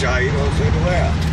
gyro to the left.